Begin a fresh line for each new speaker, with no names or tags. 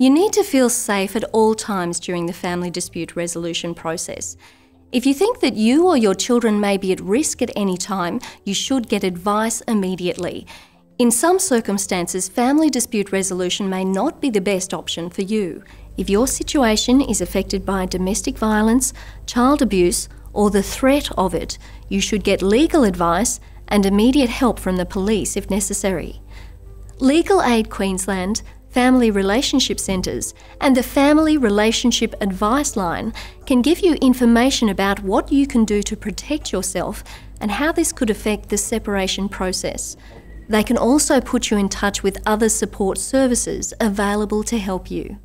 You need to feel safe at all times during the family dispute resolution process. If you think that you or your children may be at risk at any time, you should get advice immediately. In some circumstances, family dispute resolution may not be the best option for you. If your situation is affected by domestic violence, child abuse, or the threat of it, you should get legal advice and immediate help from the police if necessary. Legal Aid Queensland, Family Relationship Centres, and the Family Relationship Advice Line can give you information about what you can do to protect yourself and how this could affect the separation process. They can also put you in touch with other support services available to help you.